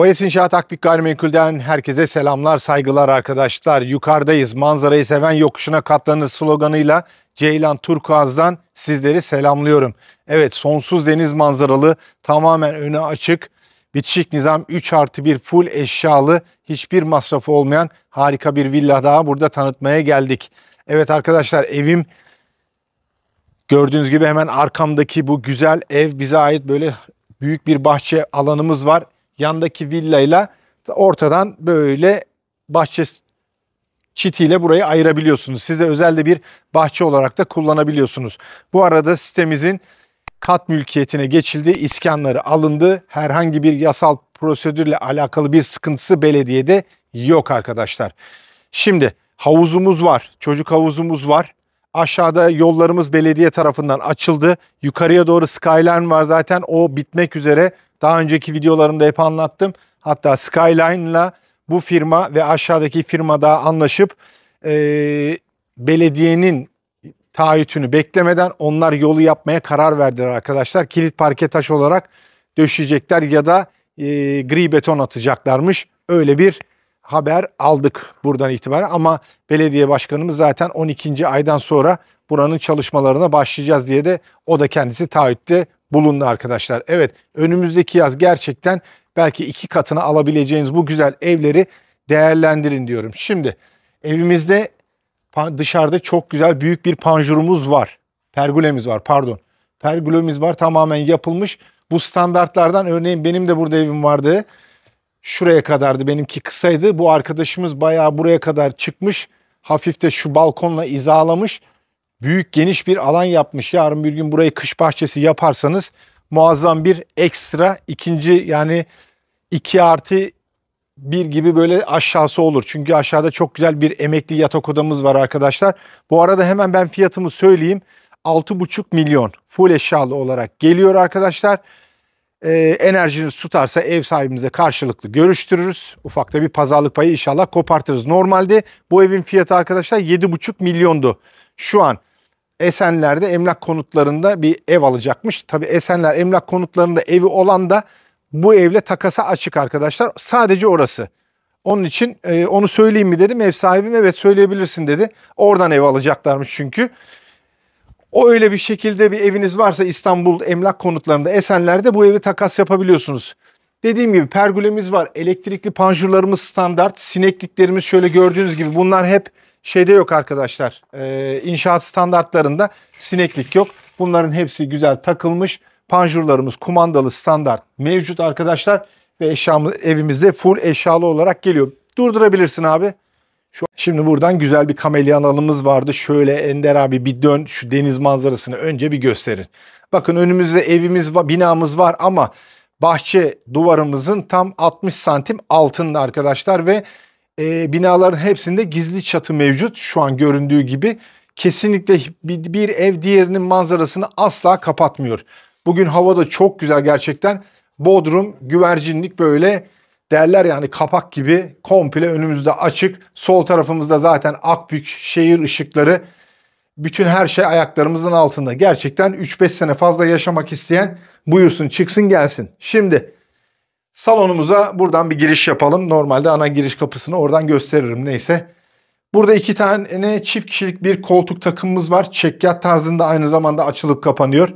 OES İnşaat Akbik Gayrimenkul'den herkese selamlar, saygılar arkadaşlar. Yukarıdayız. Manzarayı seven yokuşuna katlanır sloganıyla Ceylan Turkuaz'dan sizleri selamlıyorum. Evet sonsuz deniz manzaralı, tamamen öne açık, bitişik nizam 3 artı 1 full eşyalı, hiçbir masrafı olmayan harika bir villa daha burada tanıtmaya geldik. Evet arkadaşlar evim gördüğünüz gibi hemen arkamdaki bu güzel ev bize ait böyle büyük bir bahçe alanımız var yandaki villayla ortadan böyle bahçe çitiyle burayı ayırabiliyorsunuz. Size özel de bir bahçe olarak da kullanabiliyorsunuz. Bu arada sitemizin kat mülkiyetine geçildi, iskanları alındı. Herhangi bir yasal prosedürle alakalı bir sıkıntısı belediyede yok arkadaşlar. Şimdi havuzumuz var, çocuk havuzumuz var. Aşağıda yollarımız belediye tarafından açıldı. Yukarıya doğru skyline var zaten o bitmek üzere. Daha önceki videolarımda hep anlattım. Hatta Skyline'la bu firma ve aşağıdaki firma daha anlaşıp e, belediyenin taahhütünü beklemeden onlar yolu yapmaya karar verdiler arkadaşlar. Kilit parke taş olarak döşeyecekler ya da e, gri beton atacaklarmış. Öyle bir haber aldık buradan itibaren ama belediye başkanımız zaten 12. aydan sonra buranın çalışmalarına başlayacağız diye de o da kendisi taahhütte bulundu arkadaşlar. Evet önümüzdeki yaz gerçekten belki iki katını alabileceğiniz bu güzel evleri değerlendirin diyorum. Şimdi evimizde dışarıda çok güzel büyük bir panjurumuz var. Pergolemiz var pardon. Pergolemiz var tamamen yapılmış. Bu standartlardan örneğin benim de burada evim vardı. Şuraya kadardı benimki kısaydı. Bu arkadaşımız bayağı buraya kadar çıkmış. Hafif de şu balkonla izalamış büyük geniş bir alan yapmış. Yarın bir gün burayı kış bahçesi yaparsanız muazzam bir ekstra ikinci yani 2 artı bir gibi böyle aşağısı olur. Çünkü aşağıda çok güzel bir emekli yatak odamız var arkadaşlar. Bu arada hemen ben fiyatımı söyleyeyim. 6,5 milyon full eşyalı olarak geliyor arkadaşlar. Ee, enerjiniz tutarsa ev sahibimizle karşılıklı görüştürürüz. Ufakta bir pazarlık payı inşallah kopartırız. Normalde bu evin fiyatı arkadaşlar 7,5 milyondu. Şu an Esenler'de emlak konutlarında bir ev alacakmış. Tabi Esenler emlak konutlarında evi olan da bu evle takasa açık arkadaşlar. Sadece orası. Onun için e, onu söyleyeyim mi dedim. Ev sahibim evet söyleyebilirsin dedi. Oradan ev alacaklarmış çünkü. O öyle bir şekilde bir eviniz varsa İstanbul emlak konutlarında Esenler'de bu evi takas yapabiliyorsunuz. Dediğim gibi pergülemiz var. Elektrikli panjurlarımız standart. Sinekliklerimiz şöyle gördüğünüz gibi bunlar hep şeyde yok arkadaşlar. E, inşaat standartlarında sineklik yok. Bunların hepsi güzel takılmış. Panjurlarımız kumandalı standart mevcut arkadaşlar. Ve eşyamız evimizde full eşyalı olarak geliyor. Durdurabilirsin abi. Şu, şimdi buradan güzel bir kamelyan alımız vardı. Şöyle Ender abi bir dön şu deniz manzarasını önce bir gösterin. Bakın önümüzde evimiz var, binamız var ama bahçe duvarımızın tam 60 santim altında arkadaşlar ve e, binaların hepsinde gizli çatı mevcut. Şu an göründüğü gibi kesinlikle bir, bir ev diğerinin manzarasını asla kapatmıyor. Bugün hava da çok güzel gerçekten. Bodrum güvercinlik böyle derler yani kapak gibi komple önümüzde açık. Sol tarafımızda zaten Akbük şehir ışıkları. Bütün her şey ayaklarımızın altında. Gerçekten 3-5 sene fazla yaşamak isteyen buyursun çıksın gelsin. Şimdi Salonumuza buradan bir giriş yapalım. Normalde ana giriş kapısını oradan gösteririm neyse. Burada iki tane çift kişilik bir koltuk takımımız var. Çekyat tarzında aynı zamanda açılıp kapanıyor.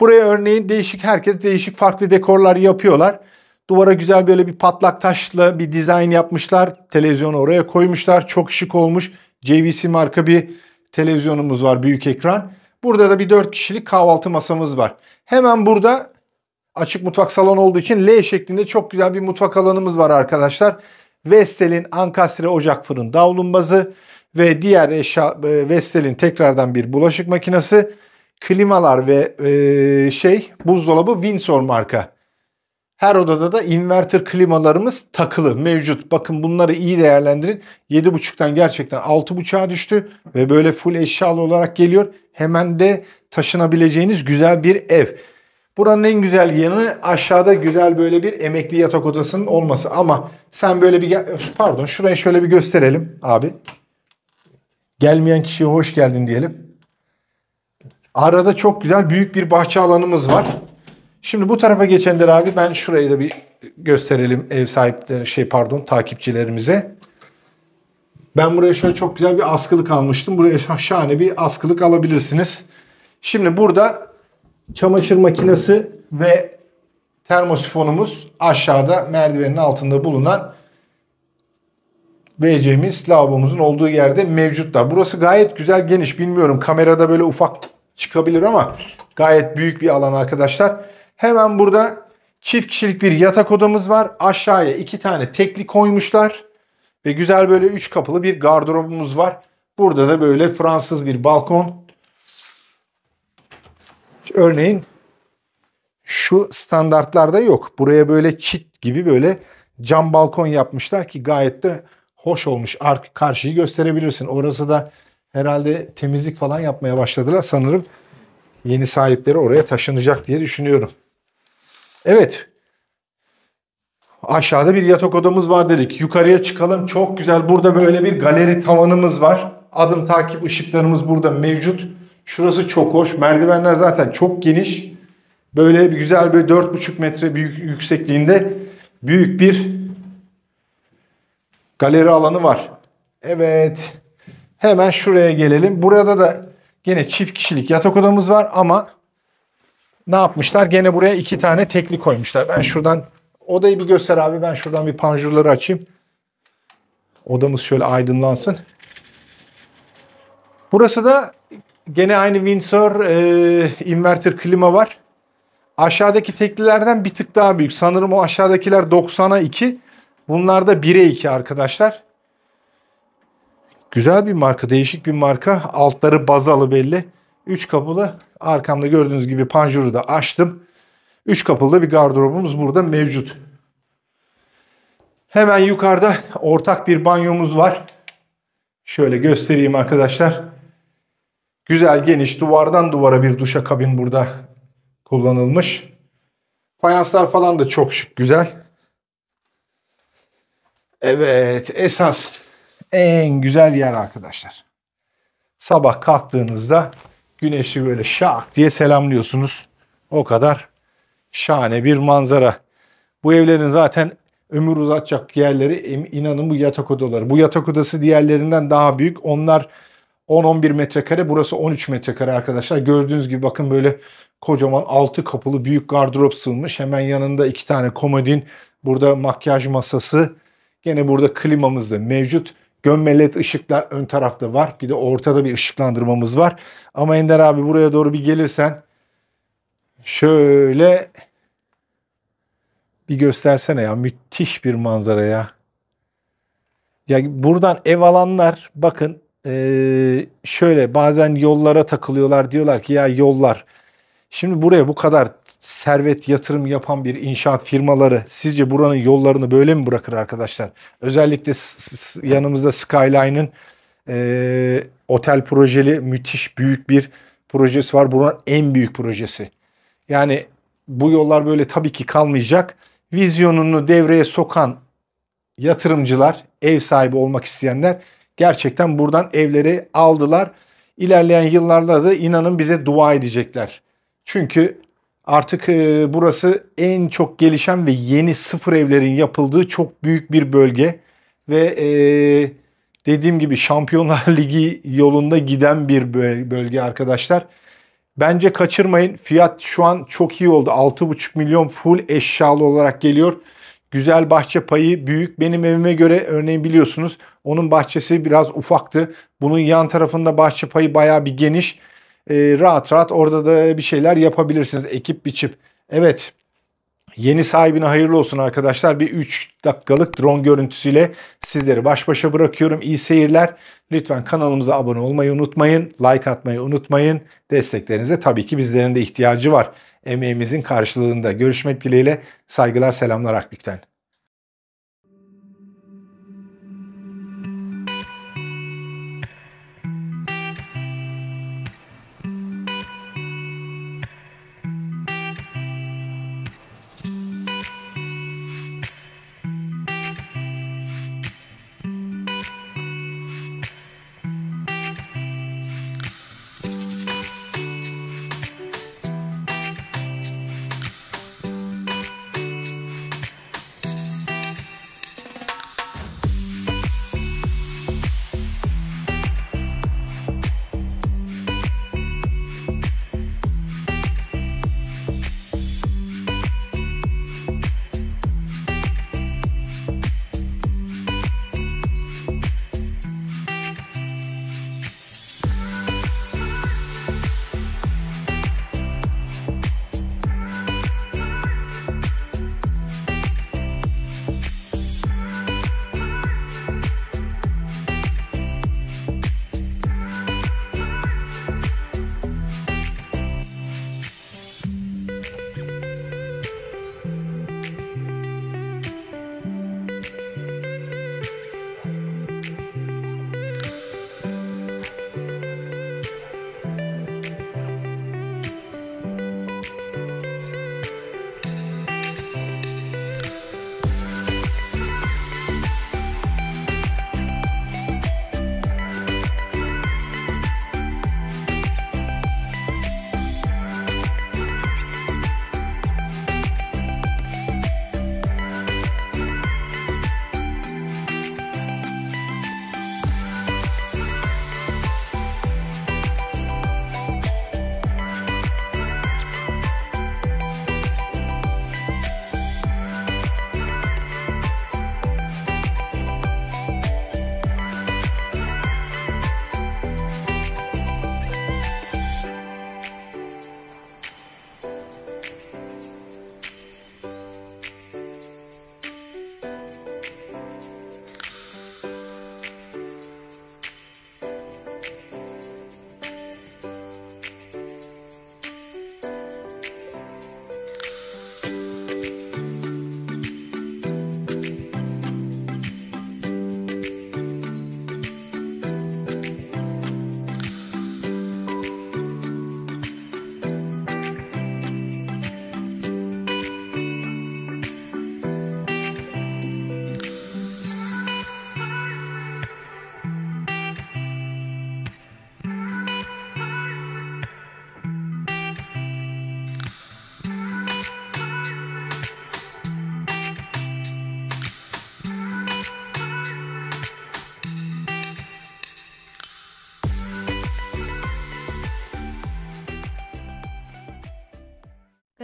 Buraya örneğin değişik herkes değişik farklı dekorlar yapıyorlar. Duvara güzel böyle bir patlak taşla bir dizayn yapmışlar. Televizyonu oraya koymuşlar. Çok şık olmuş. JVC marka bir televizyonumuz var büyük ekran. Burada da bir 4 kişilik kahvaltı masamız var. Hemen burada açık mutfak salonu olduğu için L şeklinde çok güzel bir mutfak alanımız var arkadaşlar. Vestel'in ankastre ocak fırın davlumbazı ve diğer eşya e, Vestel'in tekrardan bir bulaşık makinesi, klimalar ve e, şey buzdolabı Windsor marka. Her odada da inverter klimalarımız takılı mevcut. Bakın bunları iyi değerlendirin. 7.5'tan gerçekten 6.5'a düştü ve böyle full eşyalı olarak geliyor. Hemen de taşınabileceğiniz güzel bir ev. Buranın en güzel yanı aşağıda güzel böyle bir emekli yatak odasının olması. Ama sen böyle bir pardon şurayı şöyle bir gösterelim abi. Gelmeyen kişiye hoş geldin diyelim. Arada çok güzel büyük bir bahçe alanımız var. Şimdi bu tarafa geçenler abi ben şurayı da bir gösterelim ev sahipleri şey pardon takipçilerimize. Ben buraya şöyle çok güzel bir askılık almıştım. Buraya şahane bir askılık alabilirsiniz. Şimdi burada çamaşır makinesi ve termosifonumuz aşağıda merdivenin altında bulunan WC'miz lavabomuzun olduğu yerde mevcutlar. Burası gayet güzel geniş. Bilmiyorum kamerada böyle ufak çıkabilir ama gayet büyük bir alan arkadaşlar. Hemen burada çift kişilik bir yatak odamız var. Aşağıya iki tane tekli koymuşlar. Ve güzel böyle üç kapılı bir gardırobumuz var. Burada da böyle Fransız bir balkon. Örneğin şu standartlarda yok. Buraya böyle çit gibi böyle cam balkon yapmışlar ki gayet de hoş olmuş. Ark karşıyı gösterebilirsin. Orası da herhalde temizlik falan yapmaya başladılar sanırım. Yeni sahipleri oraya taşınacak diye düşünüyorum. Evet. Aşağıda bir yatak odamız var dedik. Yukarıya çıkalım. Çok güzel. Burada böyle bir galeri tavanımız var. Adım takip ışıklarımız burada mevcut. Şurası çok hoş. Merdivenler zaten çok geniş. Böyle güzel bir 4,5 metre büyük yüksekliğinde büyük bir galeri alanı var. Evet. Hemen şuraya gelelim. Burada da gene çift kişilik yatak odamız var ama ne yapmışlar? Gene buraya iki tane tekli koymuşlar. Ben şuradan odayı bir göster abi. Ben şuradan bir panjurları açayım. Odamız şöyle aydınlansın. Burası da gene aynı Windsor e, inverter klima var. Aşağıdaki teklilerden bir tık daha büyük. Sanırım o aşağıdakiler 90'a 2. Bunlar da 1'e 2 arkadaşlar. Güzel bir marka, değişik bir marka. Altları bazalı belli. 3 kapılı. Arkamda gördüğünüz gibi panjuru da açtım. 3 kapılı bir gardırobumuz burada mevcut. Hemen yukarıda ortak bir banyomuz var. Şöyle göstereyim arkadaşlar. Güzel geniş duvardan duvara bir duşa kabin burada kullanılmış. Fayanslar falan da çok şık güzel. Evet esas en güzel yer arkadaşlar. Sabah kalktığınızda güneşi böyle şak diye selamlıyorsunuz. O kadar şahane bir manzara. Bu evlerin zaten ömür uzatacak yerleri inanın bu yatak odaları. Bu yatak odası diğerlerinden daha büyük. Onlar 10-11 metrekare burası 13 metrekare arkadaşlar. Gördüğünüz gibi bakın böyle kocaman altı kapılı büyük gardırop sığmış. Hemen yanında iki tane komodin. Burada makyaj masası. Gene burada klimamız da mevcut. Gömme led ışıklar ön tarafta var. Bir de ortada bir ışıklandırmamız var. Ama Ender abi buraya doğru bir gelirsen şöyle bir göstersene ya. Müthiş bir manzara ya. Ya buradan ev alanlar bakın ee, şöyle bazen yollara takılıyorlar diyorlar ki ya yollar. Şimdi buraya bu kadar servet yatırım yapan bir inşaat firmaları sizce buranın yollarını böyle mi bırakır arkadaşlar? Özellikle yanımızda Skyline'ın e, otel projeli müthiş büyük bir projesi var. Buranın en büyük projesi. Yani bu yollar böyle tabii ki kalmayacak. Vizyonunu devreye sokan yatırımcılar, ev sahibi olmak isteyenler gerçekten buradan evleri aldılar. İlerleyen yıllarda da inanın bize dua edecekler. Çünkü artık e, burası en çok gelişen ve yeni sıfır evlerin yapıldığı çok büyük bir bölge. Ve e, dediğim gibi Şampiyonlar Ligi yolunda giden bir bölge arkadaşlar. Bence kaçırmayın. Fiyat şu an çok iyi oldu. 6,5 milyon full eşyalı olarak geliyor. Güzel bahçe payı büyük. Benim evime göre örneğin biliyorsunuz onun bahçesi biraz ufaktı. Bunun yan tarafında bahçe payı baya bir geniş. Ee, rahat rahat orada da bir şeyler yapabilirsiniz. Ekip biçip. Evet Yeni sahibine hayırlı olsun arkadaşlar. Bir 3 dakikalık drone görüntüsüyle sizleri baş başa bırakıyorum. İyi seyirler. Lütfen kanalımıza abone olmayı unutmayın. Like atmayı unutmayın. Desteklerinize tabii ki bizlerin de ihtiyacı var. Emeğimizin karşılığında. Görüşmek dileğiyle. Saygılar selamlar Akbik'ten.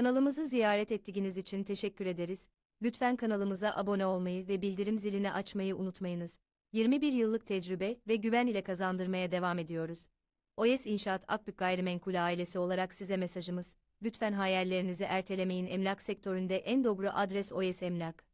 Kanalımızı ziyaret ettiğiniz için teşekkür ederiz. Lütfen kanalımıza abone olmayı ve bildirim zilini açmayı unutmayınız. 21 yıllık tecrübe ve güven ile kazandırmaya devam ediyoruz. OES İnşaat Akbük Gayrimenkul ailesi olarak size mesajımız, lütfen hayallerinizi ertelemeyin emlak sektöründe en doğru adres OES Emlak.